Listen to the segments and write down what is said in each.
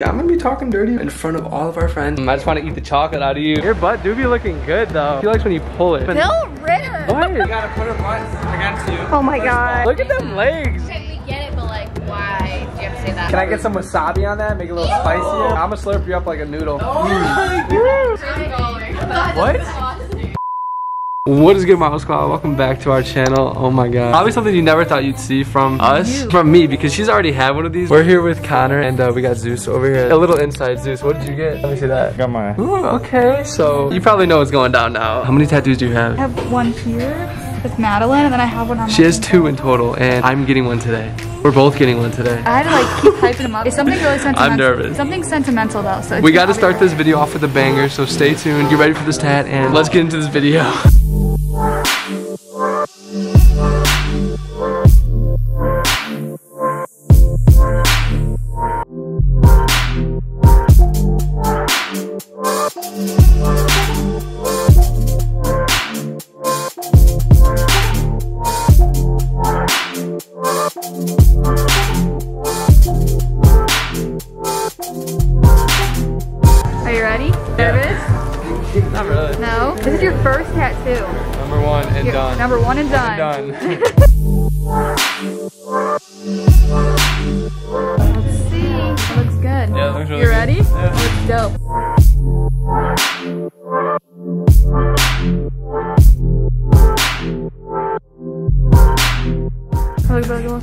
I'm gonna be talking dirty in front of all of our friends. I just want to eat the chocolate out of you. Your butt do be looking good though. She likes when you pull it. Bill Ritter. What? You gotta put it once against you. Oh my god. Look at them legs. Okay, we get it, but like, why do you have to say that? Can I get some wasabi on that? Make it a little spicier? I'm gonna slurp you up like a noodle. Oh what? What is good, Model Squad? Welcome back to our channel. Oh my god. Probably something you never thought you'd see from us. From me, because she's already had one of these. We're here with Connor, and uh, we got Zeus over here. A little inside Zeus. What did you get? Let me see that. Got mine. Ooh, okay. So, you probably know what's going down now. How many tattoos do you have? I have one here with Madeline, and then I have one on She my has two in total, and I'm getting one today. We're both getting one today. I had to like keep hyping them up. It's something really sentimental. I'm nervous. Something sentimental though. So We got to start this video off with a banger, so stay tuned. Get ready for this tat, and let's get into this video. first tattoo. Number one and Your- done. Number one and done. Done. Let's see. It looks good. Yeah, it looks really You good. ready? Yeah. Dope. Oh, look, look, look.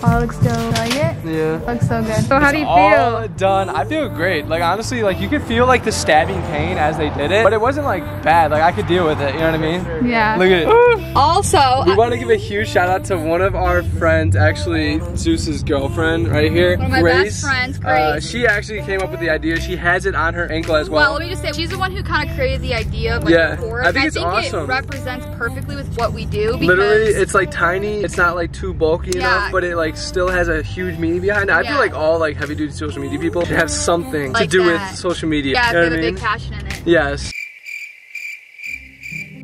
Oh, it looks dope. Like it? yeah. Looks so good. So how do you feel? Done. I feel great. Like honestly, like you could feel like the stabbing pain as they did it, but it wasn't like bad. Like I could deal with it. You know what I mean? Yeah. Look at it. Also, We want to give a huge shout out to one of our friends, actually Zeus's girlfriend right here, One of my Grace. best friends, Uh, Grace. she actually came up with the idea. She has it on her ankle as well. well, let me just say, she's the one who kind of created the idea of like Yeah, the. I think it's I think awesome. it represents perfectly with what we do. Because Literally, it's like tiny. It's not like too bulky Yeah. enough, but it like still has a huge meaning behind it. I feel like all like heavy duty social media people should have something to do that. with social media. yeah, you know they have I a mean? big passion in it. Yes.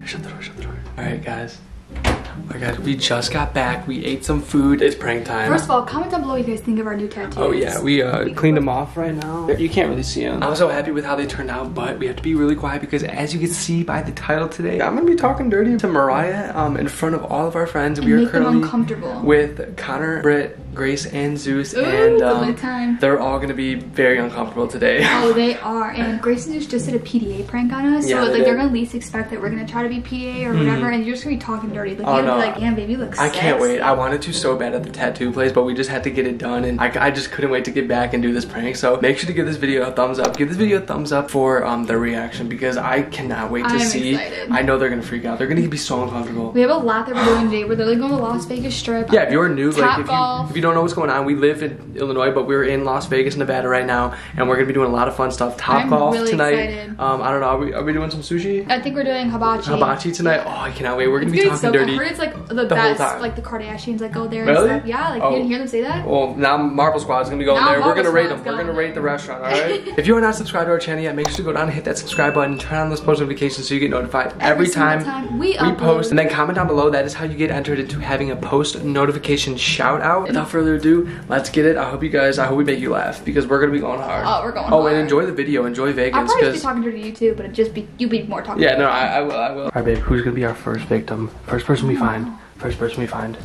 Shut the door, shut the door. All right, guys. All right, guys, we just got back. We ate some food. It's prank time. First of all, comment down below what you guys think of our new tattoos. Oh yeah, we uh, cleaned them off right now. You can't really see them. I'm so happy with how they turned out, but we have to be really quiet because as you can see by the title today, I'm gonna be talking dirty to Mariah um, in front of all of our friends. And we are make them currently uncomfortable. with Connor, Britt, Grace, and Zeus, Ooh, and um, time. they're all gonna be very uncomfortable today. Oh, they are. And Grace and Zeus just did a PDA prank on us. Yeah, so they like they're gonna least expect that we're gonna try to be PDA or whatever, and you're just gonna be talking dirty. Like Oh, you're gonna no. be like, damn, baby, you look sick. I can't wait. I wanted to so bad at the tattoo place, but we just had to get it done, and I, I just couldn't wait to get back and do this prank. So make sure to give this video a thumbs up. Give this video a thumbs up for um, their reaction because I cannot wait to I'm see. excited. I know they're gonna freak out. They're gonna be so uncomfortable. We have a lot that we're doing today. We're literally going to Las Vegas Strip. Yeah, if you're new, like if you, if you don't know what's going on, we live in Illinois, but we're in Las Vegas, Nevada right now, and we're gonna be doing a lot of fun stuff. Top I'm golf really tonight. Um, I don't know. Are we, are we doing some sushi? I think we're doing hibachi. Hibachi tonight. Oh, I cannot wait. We're gonna It's be talking so dirty. I it's like the, the best. Like the Kardashians like go there Really? and stuff. Yeah, like Oh. you didn't hear them say that? Well, now Marble Squad's gonna be going Now there. We're gonna rate them. We're gonna going rate the restaurant. All right. if you are not subscribed to our channel yet, make sure to go down and hit that subscribe button. Turn on those post notifications so you get notified every, Every time, time we we post. And then comment down below. That is how you get entered into having a post notification shout out. Without further ado, let's get it. I hope you guys. I hope we make you laugh because we're gonna be going hard. Oh, we're going Oh, hard. and enjoy the video. Enjoy Vegas I'll probably just be talking to you too, but it just be you be more talking. Yeah, dirty. no, I, I will. I will. All right, babe. Who's gonna be our first victim? First person we find. First person we find.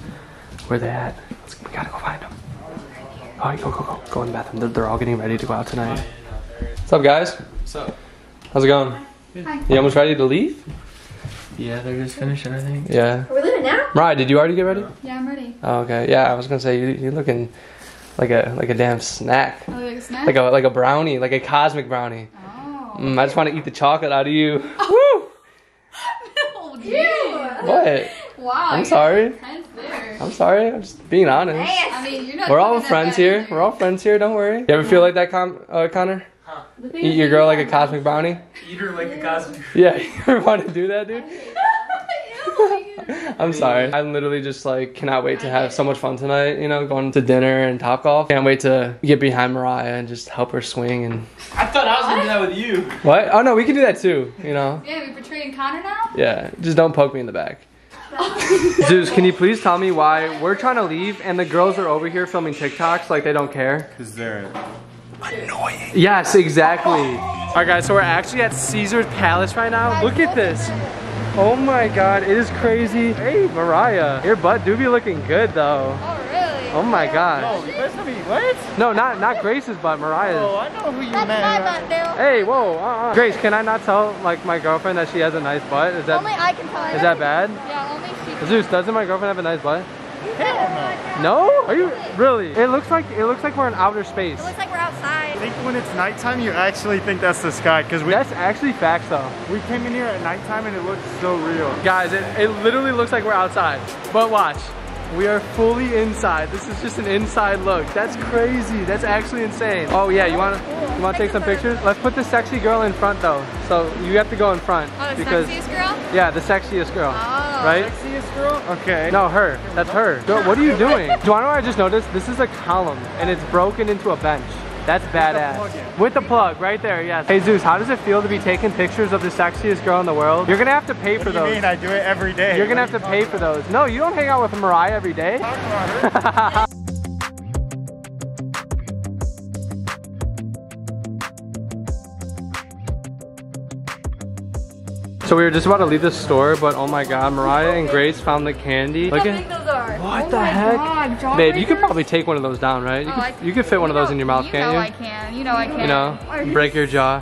Where they at? Let's, we gotta go find them. All right, go, go, go. Go in the bathroom. They're, they're all getting ready to go out tonight. What's up, guys? What's up? How's it going? Hi. You almost ready to leave? Yeah, they're just finishing, I think. Yeah. Are we leaving now? Mariah, did you already get ready? Yeah, I'm ready. Oh, okay. Yeah, I was gonna say you, you're looking like a like a damn snack, Oh, like a snack? like a like a brownie, like a cosmic brownie. oh. Mm, I just want to eat the chocolate out of you. Woo! oh, dude. What? Wow. I'm sorry. there. I'm sorry. I'm just being honest. I mean, you're not. We're all friends here. either. We're all friends here. Don't worry. You ever feel like that, Con- uh, Connor? The thing Eat your girl like a cosmic brownie? Eat her like a cosmic. Yeah. You ever want to do that, dude? Ew. I'm sorry. I'm literally just like cannot wait to have so much fun tonight. You know, going to dinner and top golf. Can't wait to get behind Mariah and just help her swing and I thought I was gonna do that with you. what? Oh no, we can do that too. You know. Yeah, we portraying Connor now. Yeah. Just don't poke me in the back. Zeus, can you please tell me why we're trying to leave and the girls are over here filming TikToks like they don't care? Because they're annoying. Yes, exactly. All right, guys, so we're actually at Caesar's Palace right now. Look at this. Oh my God, it is crazy. Hey, Mariah, your butt do be looking good though. Oh, really? Oh my God. Oh, you guys me what? No, not not Grace's butt, Mariah's. Oh, I know who you That's meant. my butt, Bill. Hey, whoa, uh, uh. Grace, can I not tell like my girlfriend that she has a nice butt? Is that Only I can tell is that bad? Yeah, only she can. Zeus, doesn't my girlfriend have a nice butt? Hell No? Are you really? It looks like it looks like we're in outer space. Think when it's nighttime, you actually think that's the sky. Because we, That's actually facts though. we came in here at nighttime and it looks so real. Guys, it, it literally looks like we're outside. But watch. We are fully inside. This is just an inside look. That's crazy. That's actually insane. Oh yeah, you wanna you wanna take some pictures? Let's put the sexy girl in front though. So you have to go in front. Oh, the because sexiest girl? Yeah, the sexiest girl. Oh. Right? Sexiest girl? Okay. No, her. That's her. Girl, what are you doing? Do you want to know what I just noticed? This is a column and it's broken into a bench. That's badass. plug in. With the plug, right there, yes. Hey Zeus, how does it feel to be taking pictures of the sexiest girl in the world? You're gonna have to pay for What do you those. mean? I do it every day. You're gonna What have to are you pay for those. No, you don't hang out with Mariah every day. talking about? So we were just about to leave the store, but oh my god, Mariah and Grace found the candy. Look at those are? What Oh the heck? God, jaw Babe, you could probably take one of those down, right? You Oh, could, you could fit one of those in your mouth, you can't know you? I can. You know I can. You know, break your jaw.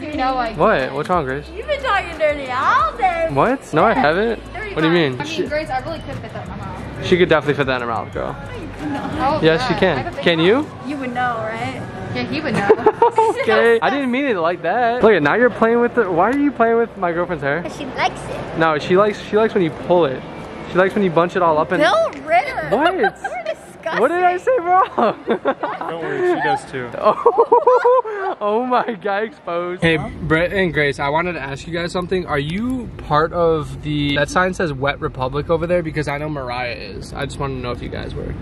You know I can. What? What's wrong, Grace? You've been talking dirty all day. What? No, I haven't. What do you mean? I She, mean, Grace, I really could fit that in my mouth. she could definitely fit that in her mouth, girl. Oh, Yes, she God. I can. have a big Can mouth. you? You would know, right? Yeah, he would know. okay. I didn't mean it like that. Look now you're playing with the. Why are you playing with my girlfriend's hair? She likes it. No, she likes she likes when you pull it. She likes when you bunch it all up and. Bill Ritter. What? You're disgusting. What did I say wrong? Don't worry, she does too. oh, oh my god, exposed. Hey, Brett and Grace, I wanted to ask you guys something. Are you part of the that sign says Wet Republic over there? Because I know Mariah is. I just wanted to know if you guys were.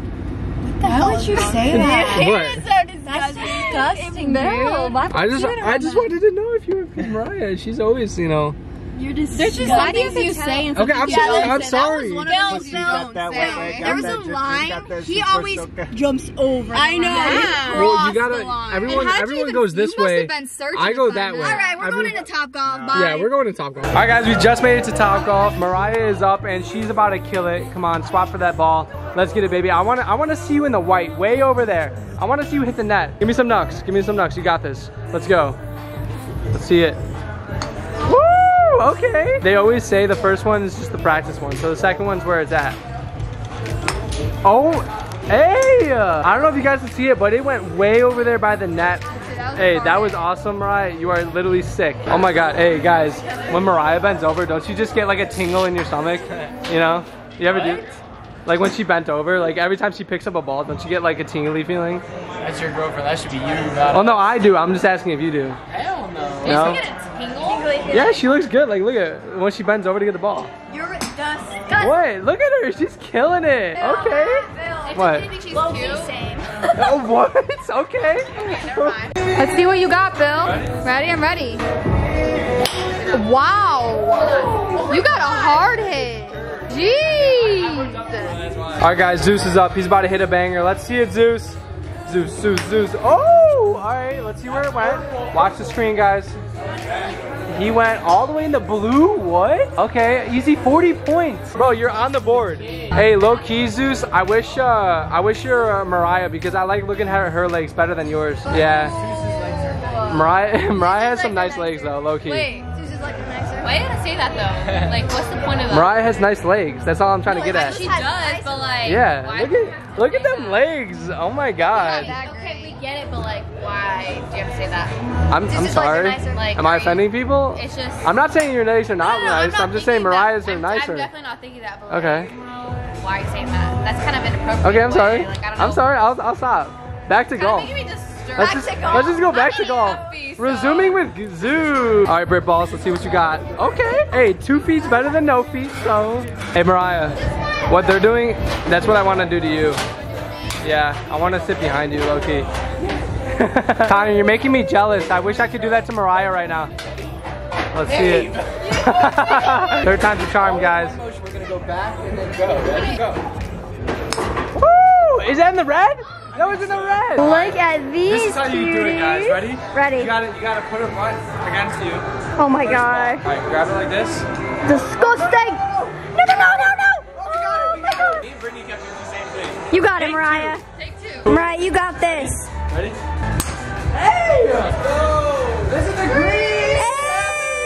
Why would you say that? What? That's disgusting. No. I just I just wanted to know if you were Mariah. She's always you know. You're disgusting. There's just some things you say and Okay, I'm things sorry. I'm say. sorry. That was one Bill, of those things don't that say. way, got There was a line. He always soaker. jumps over. I know. Yeah. Well, you gotta. Everyone And how'd you everyone even- goes this you must way. have been searching I go that find way. All right, we're Everyone- going into Top Golf. Bye. Yeah, we're going to Top Golf. All right, guys, we just made it to Top Golf. Mariah is up, and she's about to kill it. Come on, swap for that ball. Let's get it, baby. I want to. I want to see you in the white, way over there. I want to see you hit the net. Give me some knucks. Give me some knucks. You got this. Let's go. Let's see it. Woo! Okay. They always say the first one is just the practice one, so the second one's where it's at. Oh, hey! I don't know if you guys can see it, but it went way over there by the net. Hey, that was awesome, Mariah. You are literally sick. Oh my god. Hey, guys, when Mariah bends over, don't you just get like a tingle in your stomach? You know? You ever do? Like when she bent over, like every time she picks up a ball, don't you get like a tingly feeling? That's your girlfriend. That should be you. Not Oh no, I do. I'm just asking if you do. Hell no. No? Get. Yeah, she looks good. Like look at when she bends over to get the ball. You're disgusting. What? Look at her. She's killing it. Okay. Bill. What? Do you think she's cute? Same. Oh, what? Okay. Never mind. Let's see what you got, Bill. Ready? I'm ready. Wow. You got a hard hit. Jeez. All right, guys, Zeus is up. He's about to hit a banger. Let's see it, Zeus. Zeus, Zeus, Zeus. Oh, all right. Let's see where it went. Watch the screen, guys. He went all the way in the blue. What? Okay, easy 40 points. Bro, you're on the board. Hey, low key, Zeus. I wish, uh, I wish you're uh, Mariah because I like looking at her legs better than yours. Yeah. Mariah, Mariah has some nice legs though, low key. Wait. Why did I say that though? Like, what's the point of that? Mariah has nice legs. That's all I'm trying to get at. She does, but like. Yeah, look at look at them legs. Oh my god. Okay, we get it, but like, why do you have to say that? I'm I'm Just like sorry. nicer- like, Am I offending people? It's just. I'm not saying you're nice or not No, no, nice. not I'm just saying that. Mariah's are I'm, nicer. I'm definitely not thinking that, but like, Okay. why are you saying that? That's kind of inappropriate. Okay, I'm sorry. Like, I don't know. I'm sorry. I'll I'll stop. Back to golf. making me disturbed. Let's just, let's just go back to golf. Resuming with Zoo. All right, Brit Balls, let's see what you got. Okay. Hey, two feet's better than no feet, so. Hey, Mariah, what they're doing, that's what I want to do to you. Yeah, I want to sit behind you, low-key. Connor, you're making me jealous. I wish I could do that to Mariah right now. Let's see it. Third time's a charm, guys. go back and then go. Ready? Go. Woo! Is that in the red? That was in the red. Look at these This is how you do it, guys. Ready? Ready. You gotta, you gotta put her butt against you. Oh my god. All right, grab it like this. Disgusting. No, no, no, no, no. Oh my god. Oh me and Brittany kept doing the same thing. You got it, Mariah. Take two. Mariah, you got this. Ready? Hey! Oh, this is the green.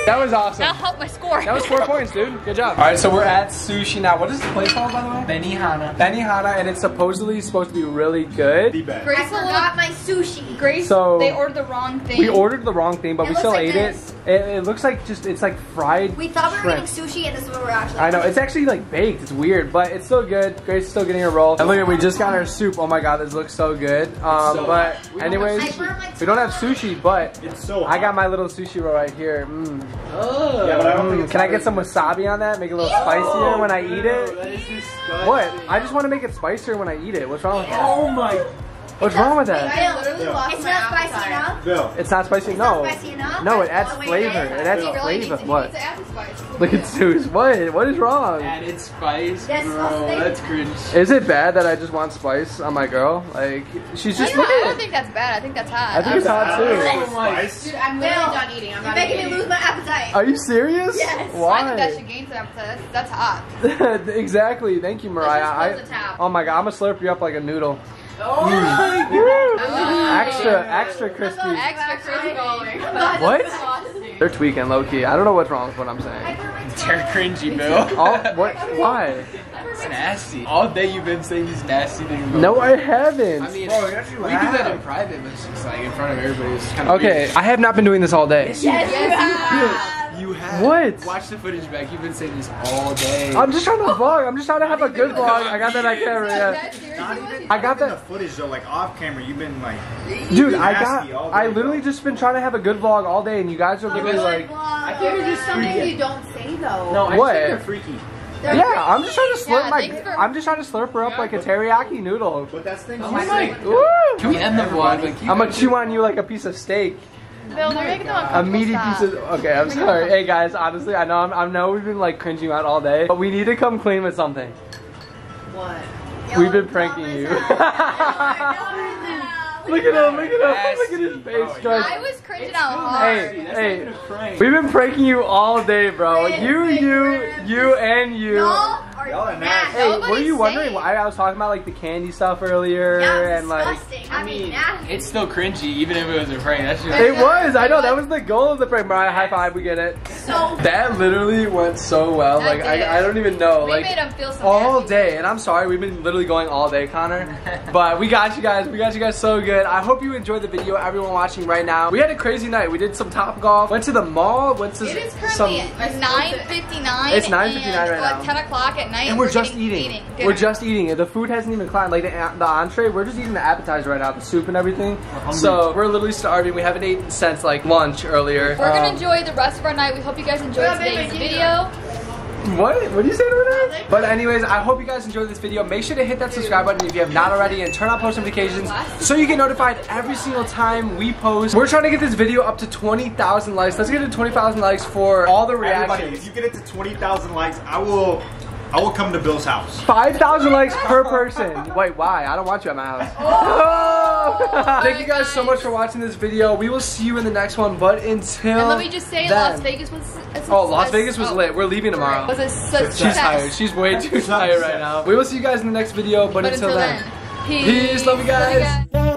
That was awesome. That'll help my score. That was four points, dude. Good job. All right, so we're at sushi now. What is this place called, by the way? Benihana. Benihana, and it's supposedly supposed to be really good. The Grace I forgot my sushi. Grace, So- they ordered the wrong thing. We ordered the wrong thing, but It we still like ate this. it. It. It looks like just it's like fried. We thought we were shrimp. getting sushi and this is what we're actually I know it's actually like baked. It's weird, but it's still good. Grace is still getting her roll. And look at, we just got our soup. Oh my god, this looks so good. Um, so but hot. We don't anyways, have sushi. I burnt my we don't have sushi, but It's so I got my little sushi roll right here. Mm. Yeah, but I don't think Mm. it's Can I get some wasabi on that? Make it a little spicier when I eat it. That is. What? I just want to make it spicier when I eat it. What's wrong with that? Oh my. What's wrong with that? I Yeah. It's not spicy appetite. enough. Bill. It's not spicy. It's No. not spicy enough. No, it adds all the way flavor. It adds really flavor. needs, he What? needs to add the spice. Look at Zeus. What? What is wrong? Added spice, Yes, bro. That's cringe. Is it bad that I just want spice on my girl? Like, she's just I don't think that's bad. I think that's hot. I think it's hot too. Oh my. Spice. Dude, I'm Bill, literally done eating. I'm You're not making eating. me lose my appetite. Are you serious? Yes. Why? I think that should gain some appetite. That's, that's hot. exactly. Thank you, Mariah. I, close the tap. oh my god, I'm gonna slurp you up like a noodle. Oh Extra, extra crispy. Extra crispy. What? They're tweaking low key. I don't know what's wrong with what I'm saying. They're cringy, Bill. Oh, what? Why? It's nasty. All day you've been saying these nasty things. No. I haven't. I mean, Bro, we do that in private, but it's just like in front of everybody. It's kind of Okay, I have not been doing this all day. Yes, you have. You have. What? Watch the footage back. You've been saying this all day. I'm just trying to vlog. I'm just trying to have a good vlog. I got that on camera. Yeah. I got that- the footage though, like off camera, you've been like, Dude, I got. all I literally bro. just been trying to have a good vlog all day, and you guys are oh, literally like, There's something you don't say though. no, I What? think they're freaky. yeah. I'm just trying to slurp Yeah, my. for- I'm just trying to slurp her up like a teriyaki noodle. But that's things Oh you my Woo! Can we end the vlog? Like, I'm gonna chew on you like a piece of steak. Bill, they're making them A meaty piece of. Okay, I'm sorry. Hey guys, honestly, I know I'm, I know we've been like cringing out all day, but we need to come clean with something. What? We've been pranking you. look at him! Look at him! Look at his face, oh, guys. I was cringing out hard. Hey, hey. not even a prank. We've been pranking you all day, bro. You, you, you, and you. Y'all are nasty. Hey, were Nobody's you wondering why I was talking about like the candy stuff earlier Yeah, and like? I I mean, mean, nasty. it's still cringy, even if it was a prank. That's just. It was. I know that was the goal of the prank. Mariah, high five. We get it. so That literally went so well. That Like did. I, I don't even know. We Like made him feel so all nasty. day. And I'm sorry, we've been literally going all day, Connor. but we got you guys. We got you guys so good. I hope you enjoyed the video. Everyone watching right now. We had a crazy night. We did some top golf. Went to the mall. Went to It is some. currently at 9.59. It's 9:59 and right like now. 10 o'clock at night. And we're just getting- eating. We're just eating. The food hasn't even climbed. Like the, the entree, we're just eating the appetizer right now, the soup and everything. So we're literally starving. We haven't eaten since like lunch earlier. We're gonna Um, enjoy the rest of our night. We hope you guys enjoyed today's video. What? What do you say to there? But anyways, I hope you guys enjoyed this video. Make sure to hit that subscribe button if you have not already and turn on post notifications so you get notified every single time we post. We're trying to get this video up to 20,000 likes. Let's get to 20,000 likes for all the reactions. Everybody, if you get it to 20,000 likes, I will, I will come to Bill's house. 5,000 likes per person. Wait, why? I don't want you at my house. Oh! Thank you guys so much for watching this video. We will see you in the next one, but until And let me just say, then- Las Vegas was. Oh, Las Vegas was lit. We're leaving tomorrow. Was a success. She's tired. She's way too tired right now. We will see you guys in the next video, but, But until, until then, then, peace. Love you guys. Love you guys.